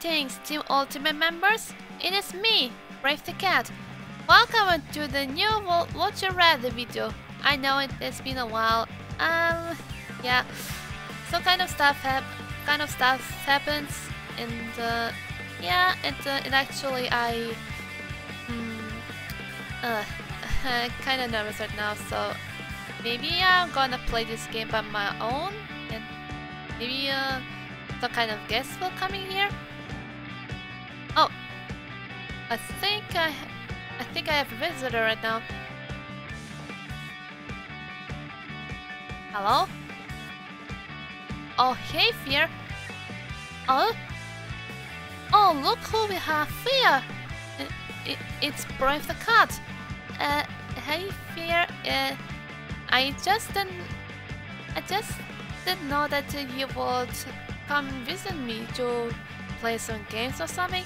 Greetings, Team Ultimate members! It is me, Brave the Cat. Welcome to the new Would You Rather video. I know it has been a while. Um, yeah, some kind of stuff hap kind of stuff happens, and uh, yeah, and, uh, and actually I, um, uh, kind of nervous right now. So maybe I'm gonna play this game by my own, and maybe uh some kind of guests will come in here? Oh, I think I, I think I have a visitor right now. Hello? Oh, hey, Fear. Oh? Oh, look who we have here. It, it, it's Brave the Cat. Uh, hey, Fear. Uh, I just didn't... I just didn't know that you would come visit me to play some games or something?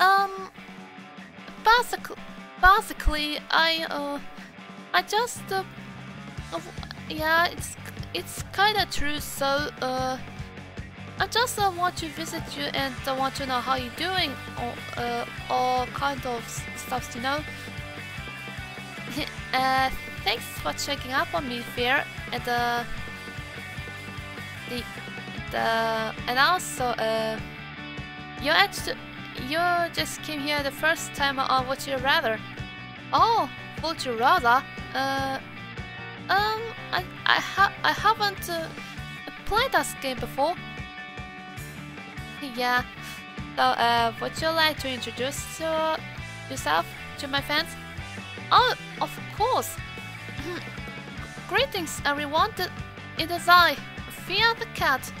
Um, basically, basically, I uh, I just uh, uh yeah, it's it's kind of true. So uh, I just uh, want to visit you and uh, want to know how you're doing, or uh, all kind of stuff, you know. uh, thanks for checking up on me, Fear, and uh, the uh, and also uh, you actually you just came here the first time on Would You Rather. Oh, Would You Rather? Uh, um, I I ha I haven't uh, played this game before. Yeah. So, uh, would you like to introduce your, yourself to my fans? Oh, of course. Greetings, everyone. It is I, Fear the Cat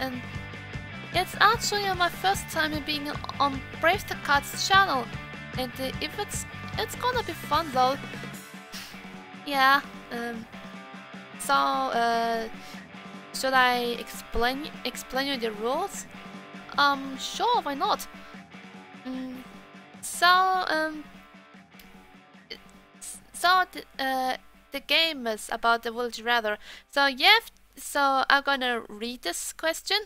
and it's actually my first time being on Brave the Cat's channel, and if it's it's gonna be fun though. Yeah. Um. So, uh, should I explain explain you the rules? Um. Sure. Why not? Um, so, um. So the, uh, the game is about the Would Rather. So yeah. so I'm gonna read this question,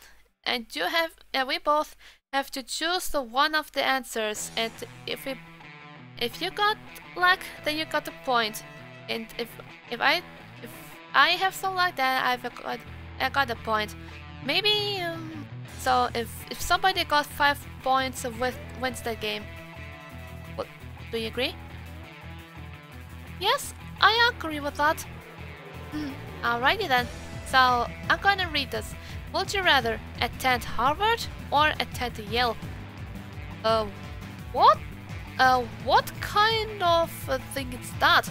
and you have, and we both have to choose the one of the answers. And if we, if you got luck, then you got the point. And if if I if I have some luck, then I've got I got a point. Maybe um, so. If if somebody got five points with wins the game. What, do you agree? Yes, I agree with that. Hmm, alrighty then. So I'm gonna read this. Would you rather attend Harvard or attend Yale? Uh, what? Uh, what kind of thing is that?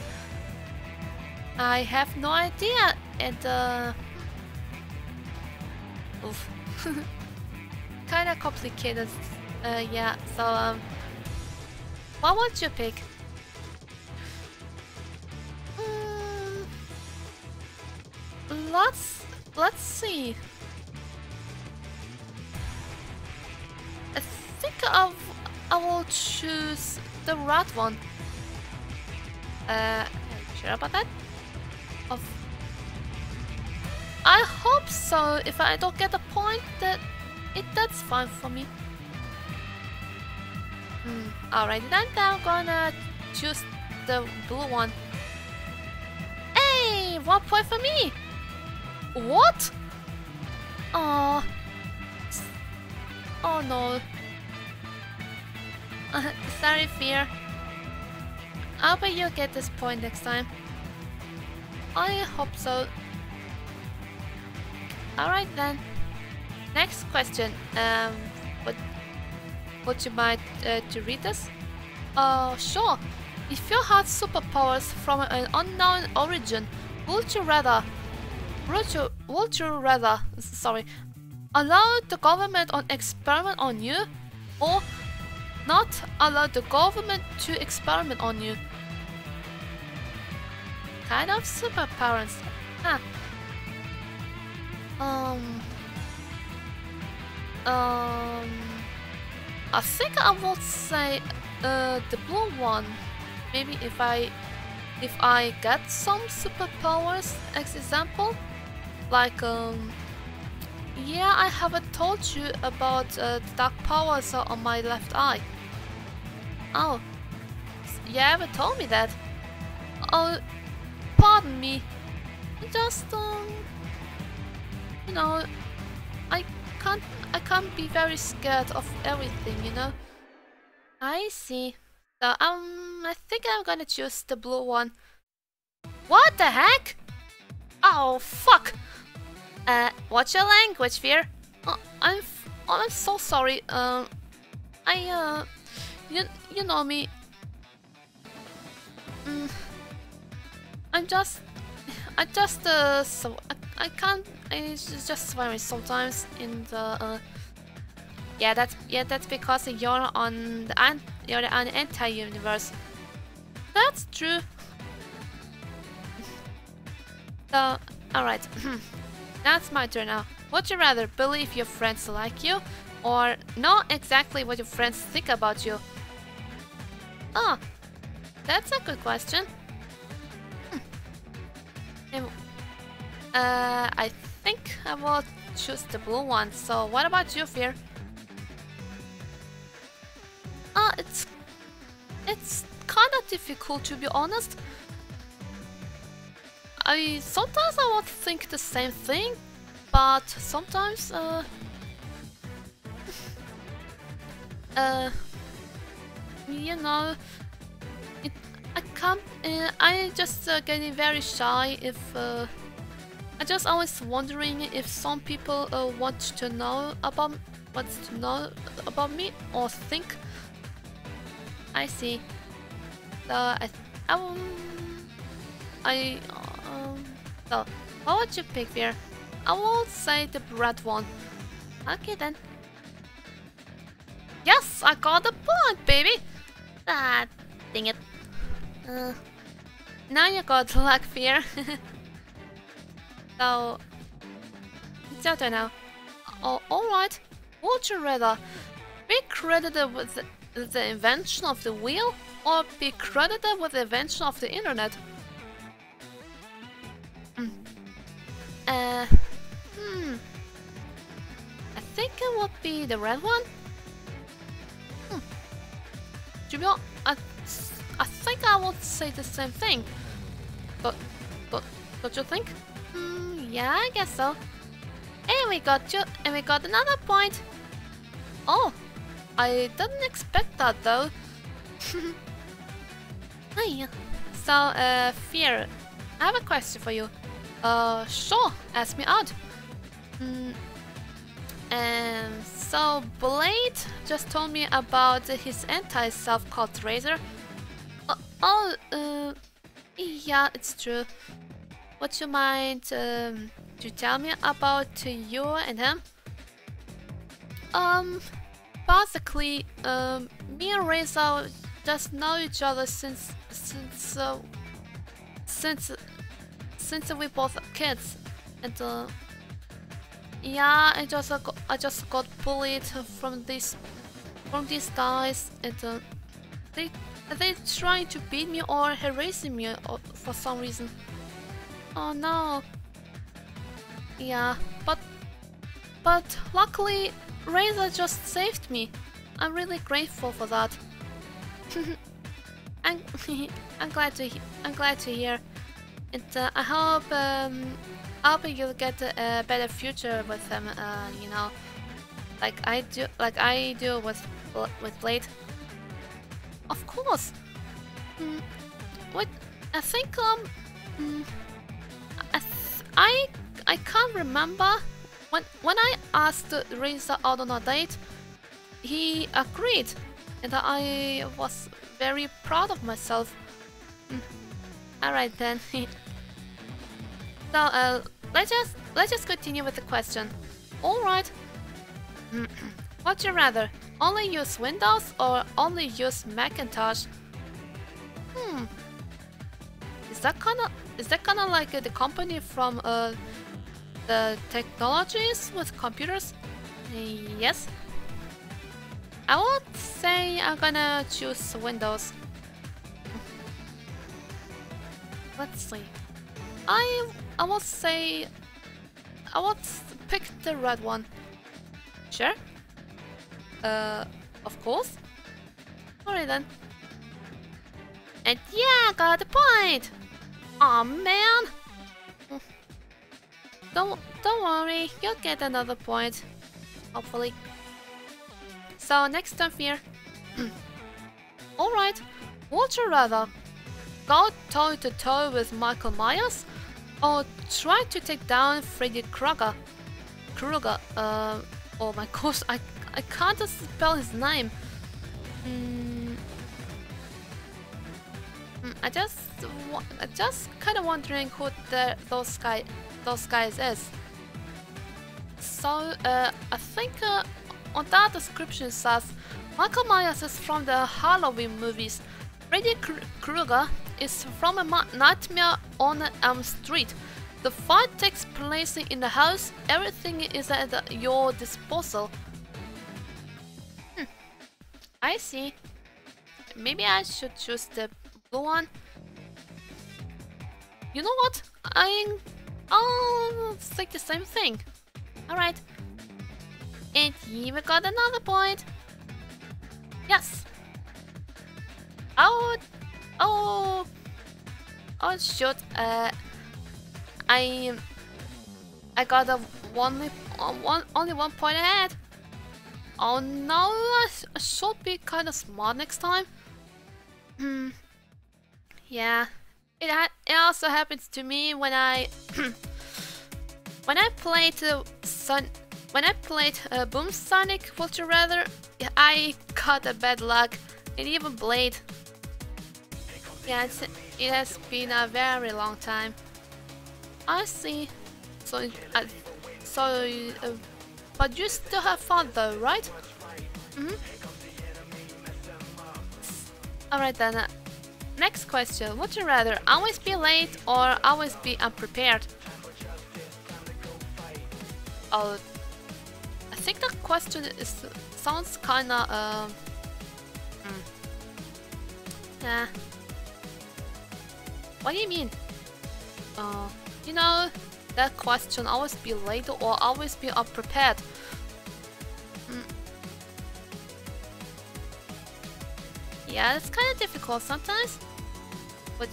I have no idea. And uh, oof, kind of complicated. Uh, yeah. So um, what would you pick? let's let's see. I'll, I will choose the red one. Uh, sure about that? Of I hope so. If I don't get a point, that it that's fine for me. Hmm. Alright, then I'm gonna choose the blue one. Hey, one point for me. What? Oh. Oh no. Uh, sorry, Fear. I'll bet you get this point next time. I hope so. Alright then. Next question. Um, what, would you mind uh, to read this? Uh, sure. If you had superpowers from an unknown origin, would you rather would you, would you rather, sorry, allow the government on experiment on you or not allow the government to experiment on you? Kind of superpowers, huh? Um, um, I think I would say uh, the blue one. Maybe if I if I get some superpowers, as example, like um yeah, I haven't told you about uh, the dark powers on my left eye. Oh, you haven't told me that. Oh, pardon me. Just, um, you know, I can't, I can't be very scared of everything, you know. I see. So, um, I think I'm gonna choose the blue one. What the heck? Oh, fuck! Uh, what's your language, Fear? Oh, I'm, oh, I'm so sorry. Um, I, uh, you, you know me. Mm, I'm just, I just, uh, so, I, I can't, I just swearing sometimes in the, uh, yeah, that's, yeah, that's because you're on the, an you're on anti-universe. That's true. So, alright. That's my turn now. Would you rather believe your friends like you or know exactly what your friends think about you? Oh, that's a good question. Hmm. Uh, I think I will choose the blue one. So what about you, Fear? Uh, it's it's kind of difficult to be honest. I sometimes I would think the same thing, but sometimes uh, uh, you know, it, I can't. Uh, I just uh, getting very shy if. Uh, I just always wondering if some people uh, want to know about want to know about me or think. I see. So I um I um, so, what would you pick here? I will say the red one. Okay then. Yes, I got the point, baby! Ah, dang it. Uh, now you got luck, Fear. so, it's your turn now. Oh, alright. Would you rather be credited with the, the invention of the wheel or be credited with the invention of the internet? Uh, hmm. I think it would be the red one. To I, I think I would say the same thing. But, but, don't you think? Hmm, yeah, I guess so. And we got you, and we got another point. Oh, I didn't expect that though. Hi. So, uh, Fear, I have a question for you. Uh, sure, ask me out. And so Blade just told me about his anti-self called Razor. Uh, oh, uh, yeah, it's true. Would you mind um, to tell me about you and him? Um, basically, um, me and Razor just know each other since since uh, since since we both kids, and uh, yeah, I just uh, got, I just got bullied from these from these guys, and uh, they they trying to beat me or harassing me uh, for some reason. Oh no. Yeah, but but luckily Razor just saved me. I'm really grateful for that. I'm I'm glad to I'm glad to hear. And uh, I hope um, Hope you'll get a better future with them. Uh, you know, like I do, like I do with with Blade. Of course. Mm, what I think um, mm, I I I can't remember when when I asked Razor out on a date, he agreed, and I was very proud of myself. Mm. Alright then. so uh, let's just let's just continue with the question. Alright. Would you rather only use Windows or only use Macintosh? Hmm. Is that kinda is that kinda like uh, the company from uh, the technologies with computers? yes. I would say I'm gonna choose Windows. let's see. I I will say I will pick the red one. Sure. Uh, of course. Alright then. And yeah, got the point! Aw oh, man! Don't, don't worry, you'll get another point. Hopefully. So next time here. Alright, would you rather go toe to toe with Michael Myers or try to take down Freddy Krueger? Krueger, uh, oh my gosh, I, I can't spell his name. Mm I just, I just kind of wondering who the, those guy, those guys is. So, uh, I think uh, on that description says Michael Myers is from the Halloween movies. Freddy Krueger is from a Nightmare on Elm Street. The fight takes place in the house. Everything is at your disposal. Hmm. I see. Maybe I should choose the blue one. You know what? I I'll think the same thing. Alright. And we got another point. Yes. Oh, oh, oh shoot. Uh, I, I got a one, one, only one point ahead. Oh no, I should be kind of smart next time. Hmm. Yeah. It ha it also happens to me when I when I played uh, Sun when I played uh, Boom Sonic Would You Rather, I got a bad luck. It even Blade. Yeah, it has been a very long time. I see. So, uh, so, uh, but you still have fun though, right? Mm -hmm. Alright then. Uh, next question. Would you rather always be late or always be unprepared? Oh, I think the question is sounds kinda uh, mm. yeah. What do you mean? Uh, you know, that question always be late or always be unprepared. Mm. Yeah, it's kind of difficult sometimes. But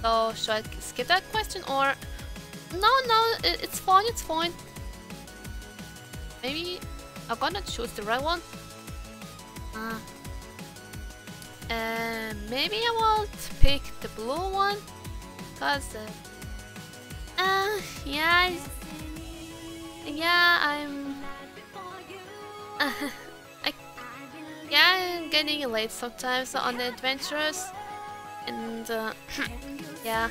so should I skip that question or? No, no, it, it's fine. It's fine. Maybe I'm gonna choose the right one. Uh, and maybe I will pick the blue one. Cause, uh, uh yeah, yeah, I'm, uh, I, yeah, I'm getting late sometimes on the adventures, and uh, yeah.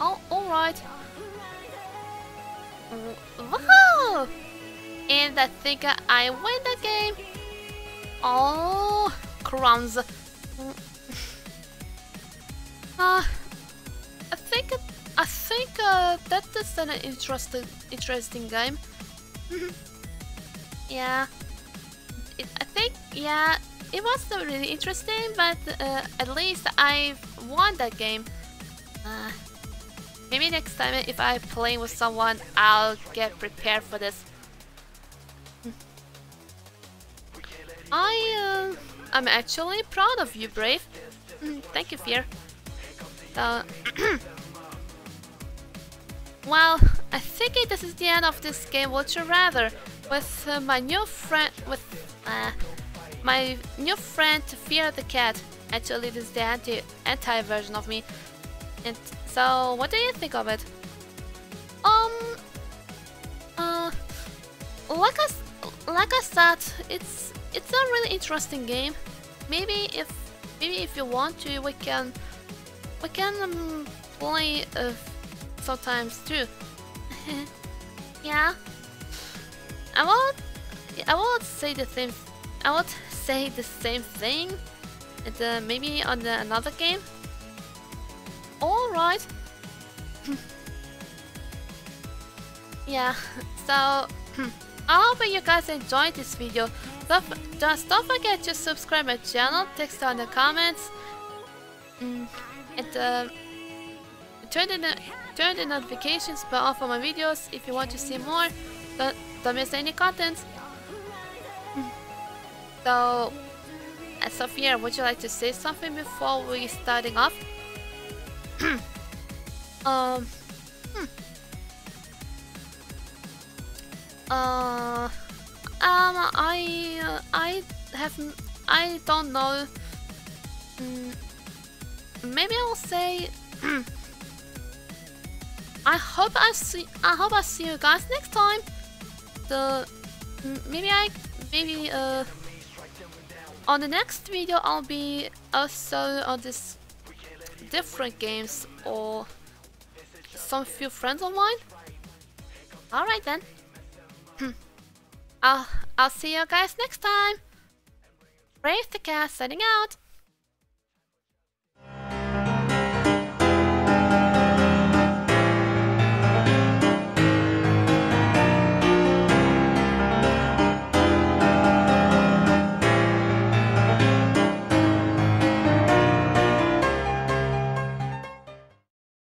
Oh, all right. Woohoo! And I think I win the game. Oh, crumbs. uh, I think I think uh, that is an interesting interesting game. yeah, it, I think yeah, it was not really interesting, but uh, at least I won that game. Uh, maybe next time if I play with someone, I'll get prepared for this. I, uh, I'm actually proud of you, Brave. Mm, thank you, Fear. Uh, well, I think this is the end of this game, would you rather? With uh, my new friend, with uh, my new friend Fear the Cat. Actually, this is the anti anti version of me. And so, what do you think of it? Um, uh, like I like I said, it's it's a really interesting game. Maybe if maybe if you want to, we can we can um, play uh, sometimes too. yeah, I won't I won't say the same I would say the same thing. And uh, maybe on the, another game. All right. yeah. So. I hope you guys enjoyed this video. Don't, Just don't forget to subscribe my channel, text down the comments, mm, and uh, turn, the, turn the notifications bell on for my videos if you want to see more. Don't, don't miss any content. So, Sophia, would you like to say something before we starting off? um, hmm. Uh, um, I, I have, I don't know. Mm, maybe I'll say. I hope I see. I hope I see you guys next time. The maybe I maybe uh on the next video I'll be also on this different games or some few friends of mine. Alright then. I'll I'll see you guys next time. Brave the cat setting out.